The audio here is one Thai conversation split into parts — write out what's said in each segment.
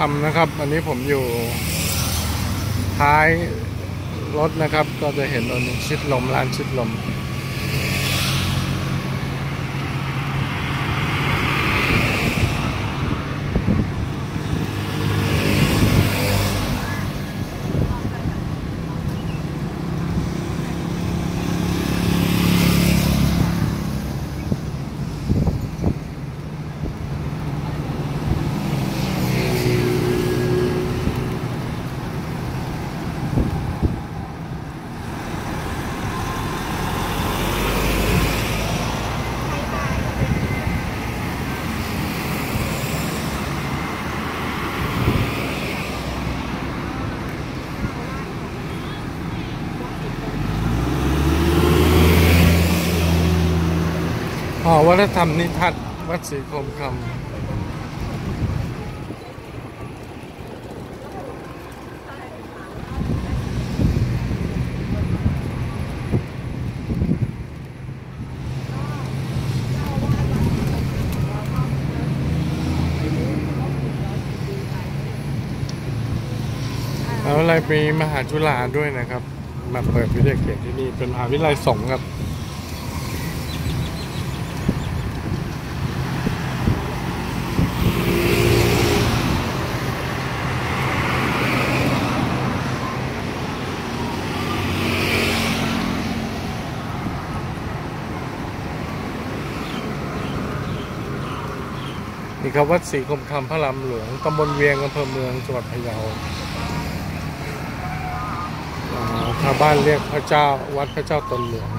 ทำนะครับ อันนี้ผมอยู่ท้ายรถนะครับ ก็จะเห็นตรงนี้ชิดลมร้านชิดลม อวัฒนธรรมนิทัศน์วัดศรีคมคำแล้วอะไรมีมหาจุฬาด้วยนะครับ มาเปิดวิทยาเขตที่นี่เป็นมหาวิทยาลัยสงฆ์ครับ นี่ครับวัดศรีคมคำพระรามหลวงตำบลเวียงอำเภอเมืองจังหวัดพะเยาอ่าชาวบ้านเรียกพระเจ้าวัดพระเจ้าตนหลวง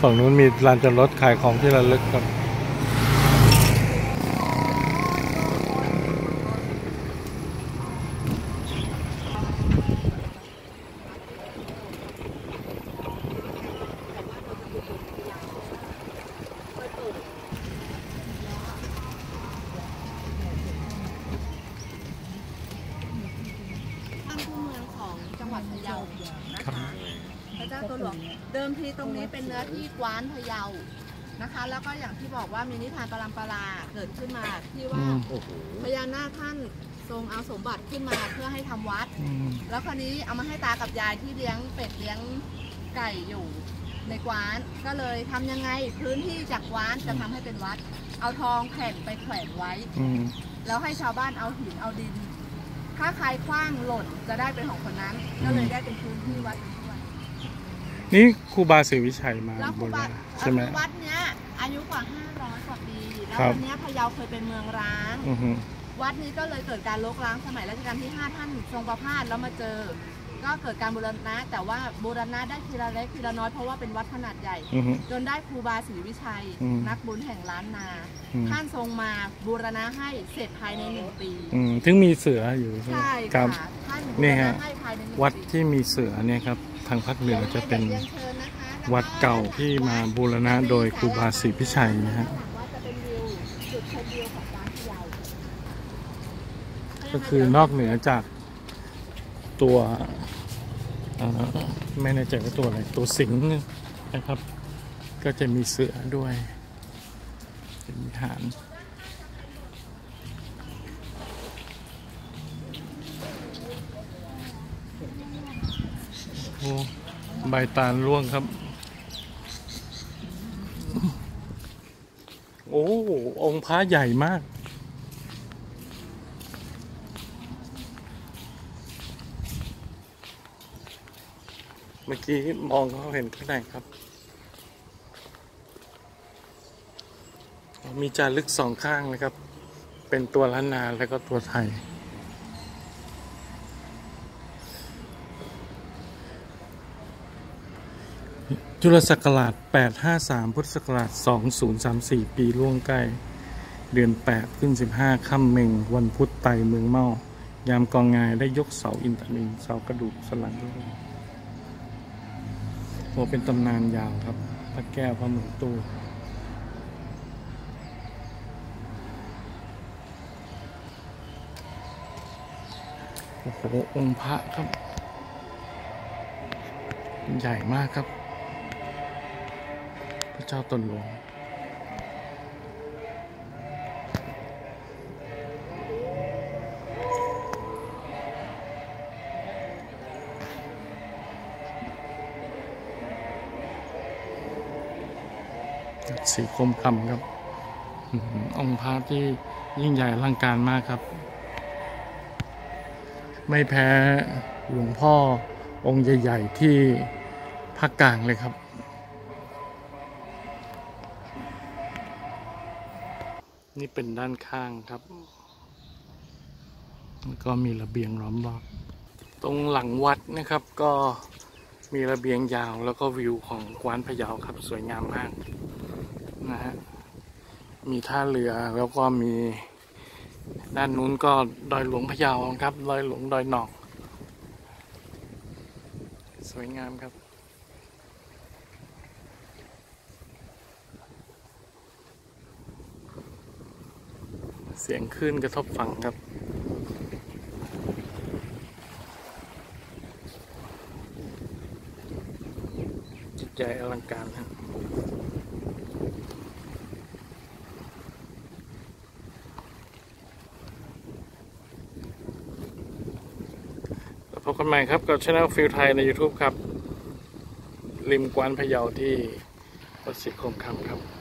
ฝั่งนู้นมีลานจอดรถขายของที่ระลึกครับ ตั้งคู่เมืองของจังหวัดพะเยานะคะพระเจ้าตัว หลวงเดิมทีตรงนี้เป็นเนื้อที่กว้านพะเยานะคะ แล้วก็อย่างที่บอกว่ามีนิทานปรำปราเกิดขึ้นมาที่ว่าอืมพญานาคท่านทรงเอาสมบัติขึ้นมาเพื่อให้ทำวัดอืมแล้วคราวนี้เอามาให้ตากับยายที่เลี้ยงเป็ดเลี้ยงไก่อยู่ในกวาน ก็เลยทำยังไงพื้นที่จากกวานจะทำให้เป็นวัด เอาทองแผ่นไปแขวนไว้อืมแล้วให้ชาวบ้านเอาหินเอาดิน ถ้าใครคว้างหล่นจะได้เป็นของคนนั้น ก็เลยได้เป็นพื้นที่วัด นี้ด้วยนี่ครูบาศรีวิชัยมาแล้วคบรูนบาใช่ไหมแล้ววัดเนี้ยอายุกว่า500กว่าปีแล้วครับวันเนี้ยพะเยาเคยเป็นเมืองร้างอือฮึวัดนี้ก็เลยเกิดการลกล้างสมัยรัชกาลที่5ท่านทรงประพาสแล้วมาเจอ ก็เกิดการบูรณะ แต่ว่าบูรณะได้ทีละเล็กทีละน้อยเพราะว่าเป็นวัดขนาดใหญ่อือฮึจนได้ครูบาศรีวิชัยอืมนักบุญแห่งล้านนาอืมท่านทรงมาบูรณะให้เสร็จภายในหนึ่งปีอืมถึงมีเสืออยู่ใช่ไหมใช่ครัค่ะบท่านนี่บูรฮะณะให้ภายในหนึ่งวัดปีที่มีเสือเนี่ยครับ ทางภาคเหนือจะเป็นดี๋ยวรียชิญนะคะแล้ววัดเก่าที่มาบูรณะโดยครูบาศรีพิชัยนะฮะว่าจะเป็นวิวจุดชมวิวของร้านพะเยาก็คือนอกเหนือจากตัวเอ่อไม่แน่ใจว่าตัวอะไรตัวสิงห์นะครับ ก็จะมีเสือด้วยเป็นวิหาร โอ้ใบตาลร่วงครับ โอ้องค์พระใหญ่มาก เมื่อกี้มองเขาเห็นข้างในครับ มีจารึกสองข้างนะครับ เป็นตัวล้านนาแล้วก็ตัวไทย จุลศักราช 853 พุทธศักราช 2034 ปีล่วงใกล้ เดือน 8 ขึ้น 15 ค่ำเมง วันพุธไตเมืองเมา ยามกองงายได้ยกเสาอินทนินเสากระดูกสลังด้วยโอ้เป็นตำนานยาวครับ พระแก้วพระหมุนตู้โอ้โห องค์พระครับ ใหญ่มากครับ ระเจ้าตนหลวงสีคมคำครับองค์พระที่ยิ่งใหญ่ร่างการมากครับ ไม่แพ้หลวงพ่อองค์ใหญ่ ๆ ที่ภาคกลางเลยครับ นี่เป็นด้านข้างครับ แล้วก็มีระเบียงล้อมรอบ ตรงหลังวัดนะครับก็มีระเบียงยาวแล้วก็วิวของกวานพะเยาครับสวยงามมากนะฮะ มีท่าเรือแล้วก็มีด้านนู้นก็ดอยหลวงพะเยาครับ ดอยหลวงดอยหนอก สวยงามครับ เสียงคลื่นกระทบฝั่งครับ จิตใจอลังการครับพบกันใหม่ครับกับช anel ฟิลไทยใน YouTube ครับ ริมกวานพะเยาที่วัดศรีคมคำครับ